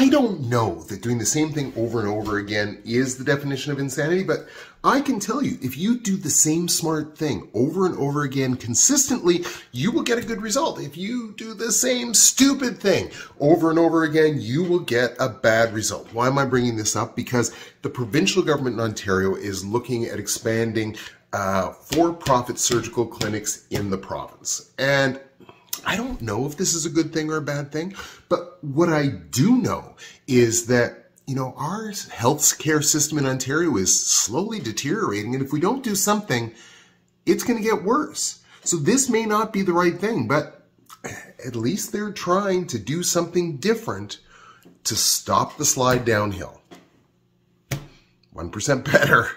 I don't know that doing the same thing over and over again is the definition of insanity, but I can tell you, if you do the same smart thing over and over again consistently, you will get a good result. If you do the same stupid thing over and over again, you will get a bad result. Why am I bringing this up? Because the provincial government in Ontario is looking at expanding uh, for-profit surgical clinics in the province. And I don't know if this is a good thing or a bad thing, but what I do know is that you know, our health care system in Ontario is slowly deteriorating. And if we don't do something, it's going to get worse. So this may not be the right thing, but at least they're trying to do something different to stop the slide downhill. 1% better.